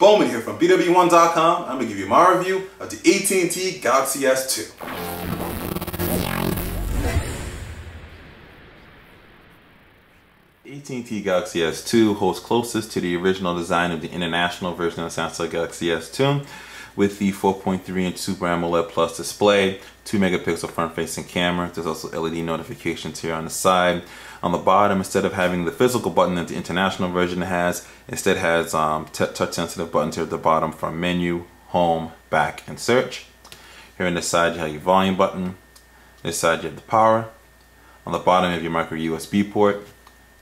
Bowman here from BWOne.com. I'm gonna give you my review of the AT&T Galaxy S2. AT&T Galaxy S2 holds closest to the original design of the international version of Samsung Galaxy S2 with the 4.3 inch Super AMOLED Plus display, 2 megapixel front facing camera. There's also LED notifications here on the side. On the bottom, instead of having the physical button that the international version has, instead has um, touch sensitive buttons here at the bottom from menu, home, back, and search. Here on the side, you have your volume button. This side, you have the power. On the bottom, you have your micro USB port.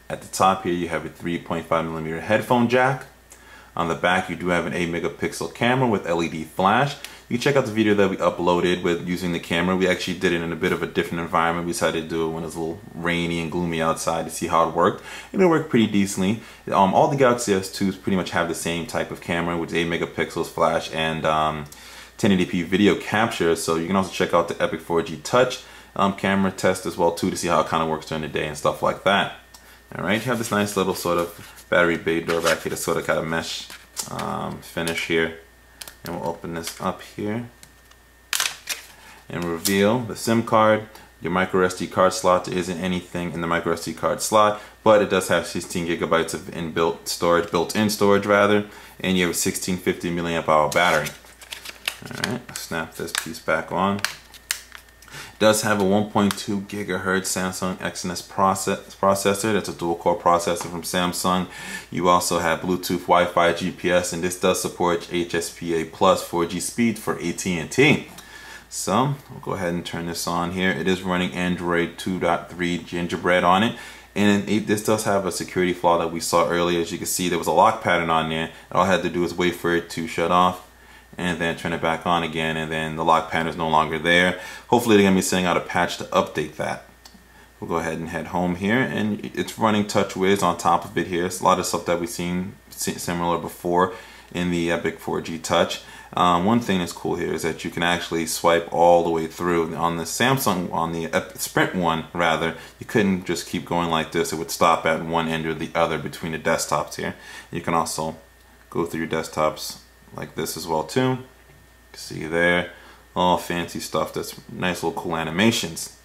At the top here, you have a 3.5 millimeter headphone jack. On the back, you do have an 8 megapixel camera with LED flash. You can check out the video that we uploaded with using the camera. We actually did it in a bit of a different environment. We decided to do it when it was a little rainy and gloomy outside to see how it worked. And it worked pretty decently. Um, all the Galaxy S2s pretty much have the same type of camera which is 8 megapixels flash and um, 1080p video capture. So you can also check out the Epic 4G Touch um, camera test as well too to see how it kind of works during the day and stuff like that. All right, you have this nice little sort of battery bay door back here to sort of kind of mesh um, finish here. And we'll open this up here and reveal the SIM card. Your micro SD card slot, isn't anything in the micro SD card slot, but it does have 16 gigabytes of inbuilt storage, built-in storage rather, and you have a 1650 milliamp hour battery. All right, snap this piece back on does have a 1.2 gigahertz Samsung Exynos process, processor. That's a dual core processor from Samsung. You also have Bluetooth, Wi-Fi, GPS, and this does support HSPA plus 4G speed for AT&T. So we'll go ahead and turn this on here. It is running Android 2.3 Gingerbread on it. And it, this does have a security flaw that we saw earlier. As you can see, there was a lock pattern on there. All I had to do is wait for it to shut off and then turn it back on again and then the lock pattern is no longer there. Hopefully they're going to be sending out a patch to update that. We'll go ahead and head home here and it's running TouchWiz on top of it here. It's a lot of stuff that we've seen similar before in the Epic 4G Touch. Um, one thing that's cool here is that you can actually swipe all the way through. On the Samsung, on the Sprint one rather, you couldn't just keep going like this. It would stop at one end or the other between the desktops here. You can also go through your desktops like this as well too. See there, all fancy stuff. That's nice little cool animations.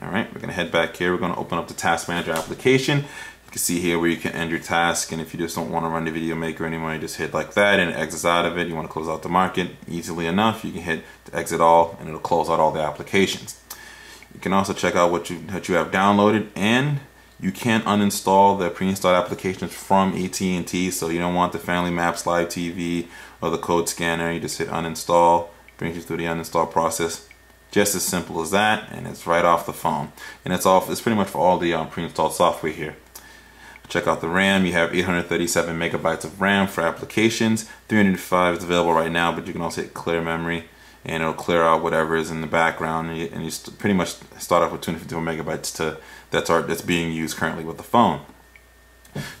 All right, we're gonna head back here. We're gonna open up the Task Manager application. You can see here where you can end your task, and if you just don't want to run the video maker anymore, you just hit like that, and it exits out of it. You want to close out the market easily enough. You can hit exit all, and it'll close out all the applications. You can also check out what you what you have downloaded and you can't uninstall the pre-installed applications from AT&T, so you don't want the Family Maps Live TV or the code scanner. You just hit uninstall, brings you through the uninstall process. Just as simple as that, and it's right off the phone. And it's off. It's pretty much for all the um, pre-installed software here. Check out the RAM. You have 837 megabytes of RAM for applications. 305 is available right now, but you can also hit clear memory and it'll clear out whatever is in the background and you, and you pretty much start off with 254 megabytes to that's our that's being used currently with the phone.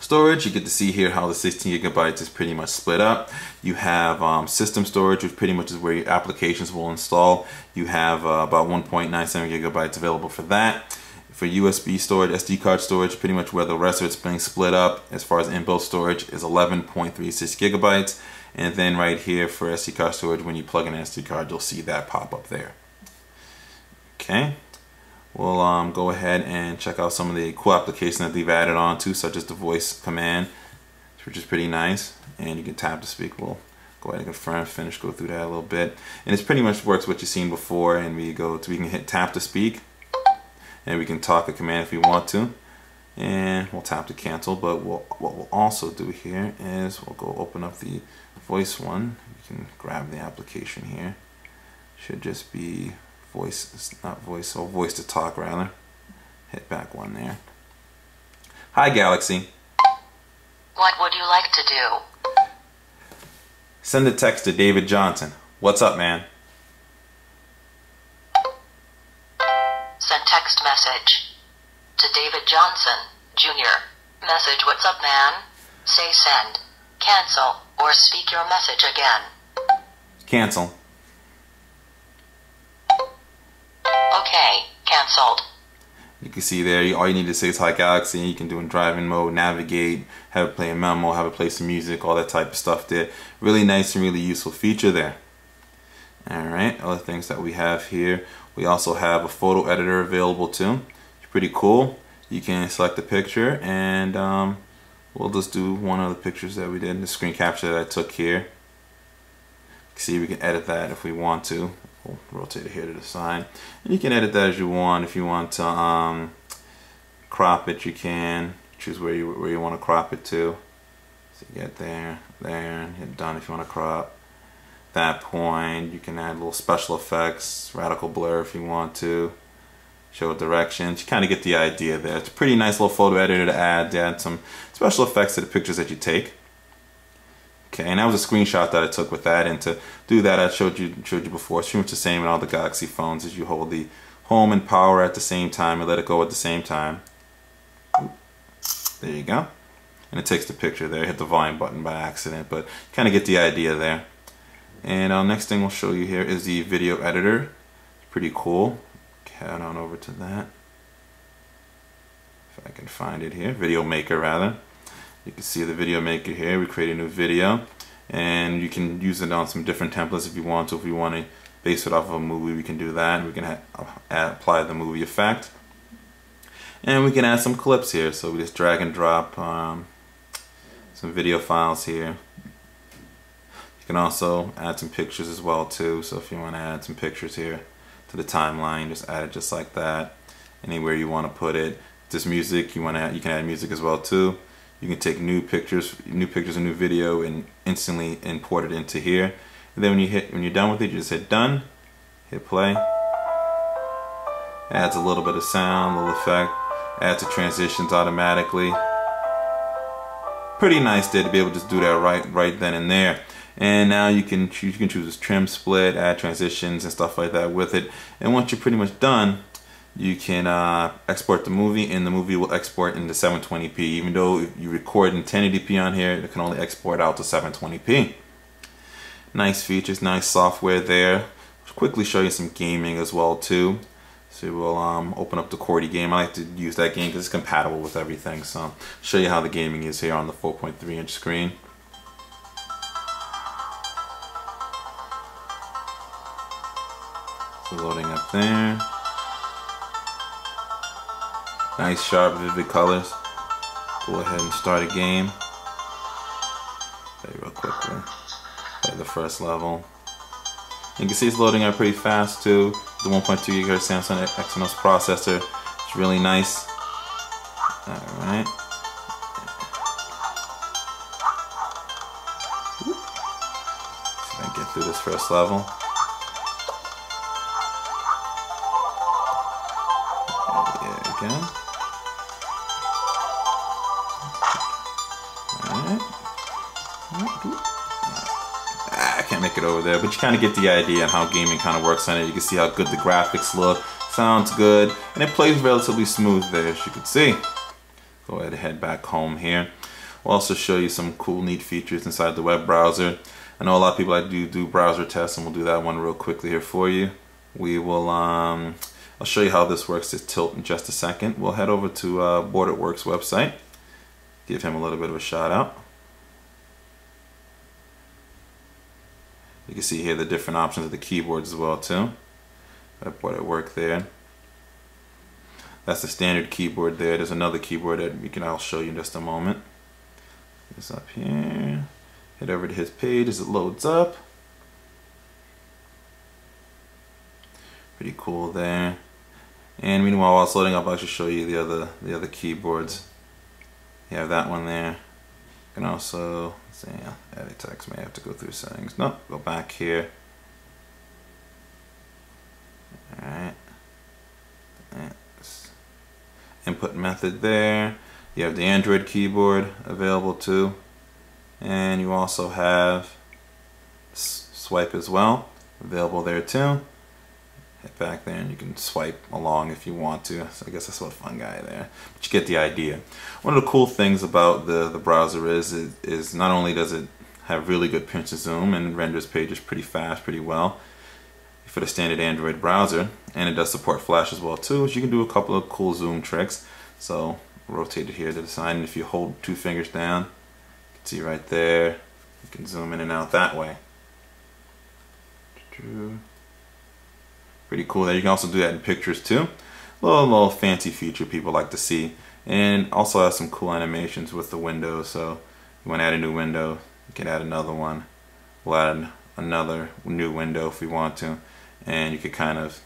Storage you get to see here how the 16 gigabytes is pretty much split up. You have um, system storage which pretty much is where your applications will install. You have uh, about 1.97 gigabytes available for that. For USB storage, SD card storage, pretty much where the rest of it's being split up as far as inbuilt storage is 11.36 gigabytes. And then right here for SD card storage, when you plug in an SD card, you'll see that pop up there. Okay, we'll um, go ahead and check out some of the cool applications that they've added on to, such as the voice command, which is pretty nice. And you can tap to speak. We'll go ahead and confirm, finish, go through that a little bit. And it's pretty much works what you've seen before. And we go to, we can hit tap to speak and we can talk a command if we want to and we'll tap to cancel but we'll, what we'll also do here is we'll go open up the voice one you can grab the application here should just be voice not voice or voice to talk rather hit back one there hi Galaxy what would you like to do send a text to David Johnson what's up man Send text message. To David Johnson, Jr. Message what's up man? Say send. Cancel. Or speak your message again. Cancel. Okay, cancelled. You can see there, all you need to say is hi Galaxy, you can do in driving mode, navigate, have it play a memo, have it play some music, all that type of stuff there. Really nice and really useful feature there. Alright, other things that we have here. We also have a photo editor available too. It's pretty cool. You can select a picture and um, we'll just do one of the pictures that we did, the screen capture that I took here. See, we can edit that if we want to. We'll rotate it here to the side. And you can edit that as you want. If you want to um, crop it, you can. Choose where you where you want to crop it to. So you get there, there, and hit done if you want to crop. That point, you can add little special effects, radical blur if you want to. Show directions. You kind of get the idea there. It's a pretty nice little photo editor to add, to add some special effects to the pictures that you take. Okay, and that was a screenshot that I took with that. And to do that, I showed you showed you before. It's pretty much the same in all the Galaxy phones. Is you hold the home and power at the same time and let it go at the same time. There you go. And it takes the picture there. I hit the volume button by accident, but kind of get the idea there. And uh, next thing we'll show you here is the video editor. Pretty cool. Head on over to that. If I can find it here. Video maker rather. You can see the video maker here. We create a new video and you can use it on some different templates if you want to. If you want to base it off of a movie, we can do that. We can apply the movie effect. And we can add some clips here. So we just drag and drop um, some video files here. You can also add some pictures as well too. So if you want to add some pictures here to the timeline, just add it just like that. Anywhere you want to put it. This music, you want to add, you can add music as well too you can take new pictures, new pictures and new video and instantly import it into here. And then when you hit, when you're done with it, you just hit done, hit play. Adds a little bit of sound, little effect, adds the transitions automatically. Pretty nice there to be able to just do that right, right then and there. And now you can choose, you can choose trim, split, add transitions and stuff like that with it. And once you're pretty much done, you can uh, export the movie and the movie will export into 720p even though you record in 1080p on here it can only export out to 720p nice features nice software there. I'll quickly show you some gaming as well too. So we'll um, open up the Cordy game. I like to use that game because it's compatible with everything so I'll show you how the gaming is here on the 4.3 inch screen. So loading up there Nice, sharp, vivid colors. Go ahead and start a game. Play real quickly. Play the first level. You can see it's loading up pretty fast too. The 1.2 GHz Samsung Exynos processor. It's really nice. Alright. See if I get through this first level. There, but you kind of get the idea on how gaming kind of works on it. You can see how good the graphics look, sounds good, and it plays relatively smooth there, as you can see. Go ahead and head back home here. We'll also show you some cool, neat features inside the web browser. I know a lot of people like to do browser tests, and we'll do that one real quickly here for you. We will, um, I'll show you how this works to tilt in just a second. We'll head over to uh, BoardItWorks website. Give him a little bit of a shout out. You can see here the different options of the keyboard as well too. I put it work there. That's the standard keyboard there. There's another keyboard that we can I'll show you in just a moment. This up here. Head over to his page as it loads up. Pretty cool there. And meanwhile, while it's loading up, I'll just show you the other the other keyboards. You have that one there. You can also see, yeah, edit text may have to go through settings. No, go back here. Alright. Input method there. You have the Android keyboard available too. And you also have Swype as well available there too back there and you can swipe along if you want to. So I guess that's what fun guy there. But you get the idea. One of the cool things about the, the browser is, is, is not only does it have really good pinch and zoom and renders pages pretty fast, pretty well, for the standard Android browser and it does support flash as well too so you can do a couple of cool zoom tricks so rotate it here to the side and if you hold two fingers down you can see right there you can zoom in and out that way pretty cool there you can also do that in pictures too a little, little fancy feature people like to see and also has some cool animations with the windows so you want to add a new window you can add another one we'll add another new window if we want to and you could kind of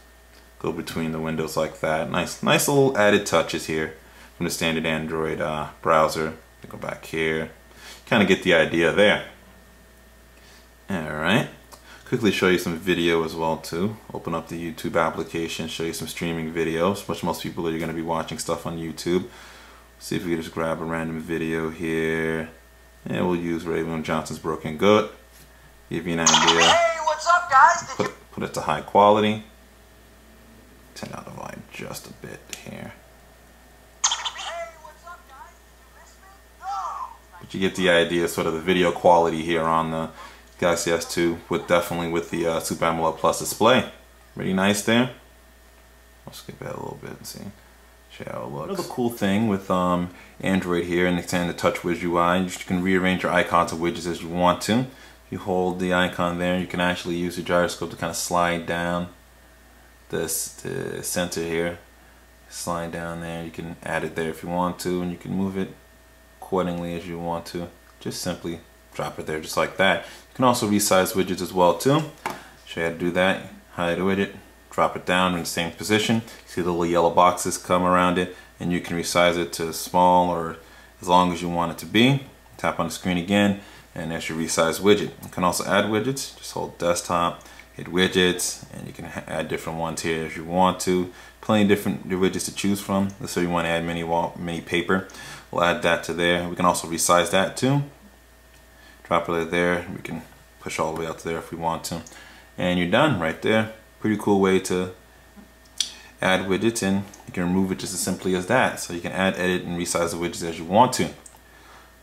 go between the windows like that. Nice, nice little added touches here from the standard Android uh, browser. Go back here, kind of get the idea there. All right, quickly show you some video as well too. Open up the YouTube application, show you some streaming videos, which most people are going to be watching stuff on YouTube. See if we can just grab a random video here. And we'll use William Johnson's Broken Good. Give you an idea. Hey, what's up, guys? Put, put it to high quality. Turn out the volume just a bit here. But you get the idea, sort of the video quality here on the Galaxy S2 with definitely with the uh, Super AMOLED Plus display. Pretty nice there. I'll skip that a little bit and see. Another cool thing with um, Android here and extend the TouchWiz UI, you can rearrange your icons of widgets as you want to. If you hold the icon there, you can actually use the gyroscope to kind of slide down this the center here. Slide down there. You can add it there if you want to, and you can move it accordingly as you want to. Just simply drop it there just like that. Can also resize widgets as well too. Show you how to do that. Hide a widget, drop it down in the same position. See the little yellow boxes come around it, and you can resize it to small or as long as you want it to be. Tap on the screen again and there's your resize widget. You can also add widgets, just hold desktop, hit widgets, and you can add different ones here if you want to. Plenty of different widgets to choose from. Let's say you want to add mini wall, mini paper. We'll add that to there. We can also resize that too. Drop it there. We can push all the way out to there if we want to. And you're done right there. Pretty cool way to add widgets and you can remove it just as simply as that. So you can add, edit, and resize the widgets as you want to.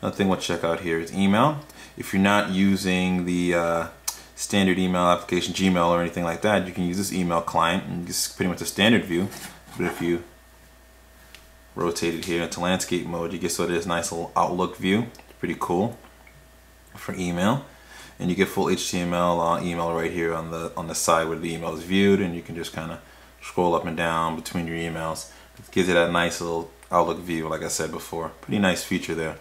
Another thing we'll check out here is email. If you're not using the uh, standard email application, Gmail or anything like that, you can use this email client and just pretty much a standard view. But if you rotate it here into landscape mode, you get sort of this nice little Outlook view. It's pretty cool for email. And you get full HTML uh, email right here on the on the side where the email is viewed, and you can just kind of scroll up and down between your emails. It gives you that nice little Outlook view, like I said before. Pretty nice feature there.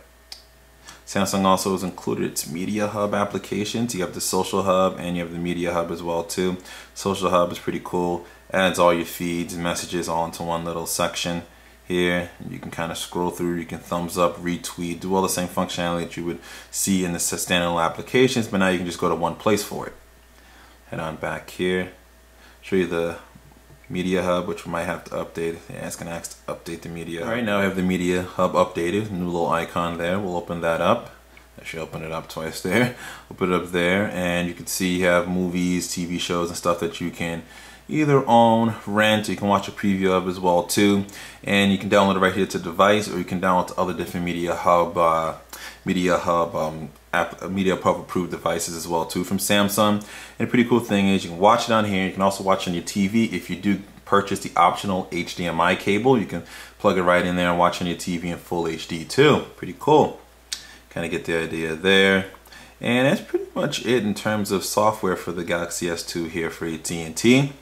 Samsung also has included its Media Hub applications. You have the Social Hub and you have the Media Hub as well too. Social Hub is pretty cool. Adds all your feeds and messages all into one little section here. You can kind of scroll through, you can thumbs up, retweet, do all the same functionality that you would see in the standalone applications, but now you can just go to one place for it. Head on back here, show you the Media Hub, which we might have to update. Yeah, it's gonna ask to update the Media. All right, now I have the Media Hub updated. New little icon there. We'll open that up. Actually, open it up twice there. Open it up there, and you can see you have movies, TV shows, and stuff that you can either own, rent, you can watch a preview of as well too. And you can download it right here to device, or you can download to other different Media Hub, uh, Media Hub um, app, Media Hub approved devices as well too from Samsung. And a pretty cool thing is you can watch it on here. You can also watch on your TV if you do purchase the optional HDMI cable. You can plug it right in there and watch on your TV in full HD too. Pretty cool. Kind of get the idea there. And that's pretty much it in terms of software for the Galaxy S2 here for AT&T.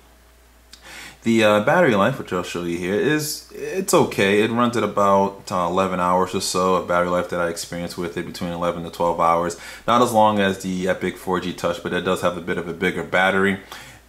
The uh, battery life, which I'll show you here, is it's okay. It runs at about uh, 11 hours or so. A battery life that I experienced with it between 11 to 12 hours. Not as long as the Epic 4G Touch, but it does have a bit of a bigger battery.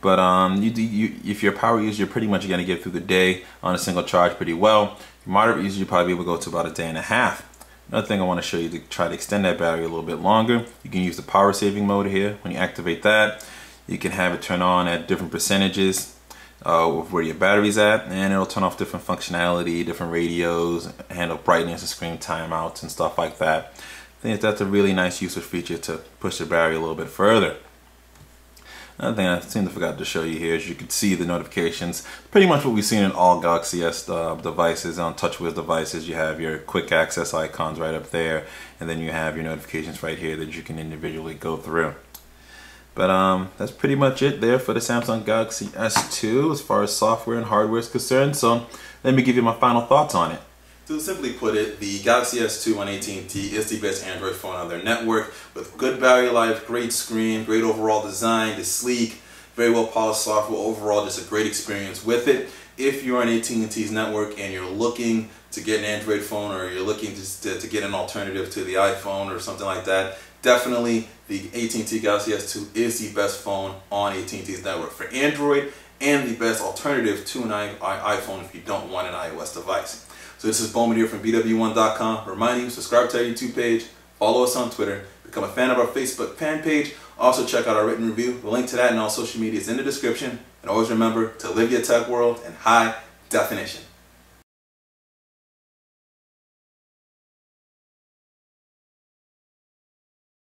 But um, you, you, if you're a power user, you're pretty much going to get through the day on a single charge pretty well. Moderate user, you probably be able to go to about a day and a half. Another thing I want to show you to try to extend that battery a little bit longer, you can use the power saving mode here. When you activate that, you can have it turn on at different percentages uh, where your battery's at and it'll turn off different functionality, different radios, handle brightness and screen timeouts and stuff like that. I think that's a really nice user feature to push the battery a little bit further. Another thing I seem to forgot to show you here is you can see the notifications. Pretty much what we've seen in all Galaxy S uh, devices, on TouchWiz devices, you have your quick access icons right up there, and then you have your notifications right here that you can individually go through. But um, that's pretty much it there for the Samsung Galaxy S2 as far as software and hardware is concerned. So let me give you my final thoughts on it. To simply put it, the Galaxy S2 on AT&T is the best Android phone on their network with good battery life, great screen, great overall design, it's sleek, very well polished software, overall just a great experience with it. If you're on AT&T's network and you're looking to get an Android phone or you're looking to, to, to get an alternative to the iPhone or something like that, definitely the AT&T Galaxy S2 is the best phone on AT&T's network for Android and the best alternative to an iPhone if you don't want an iOS device. So this is Bowman here from BWOne.com reminding you, subscribe to our YouTube page, follow us on Twitter, become a fan of our Facebook fan page, also check out our written review. The link to that and all social media is in the description. And always remember to live your tech world in high definition.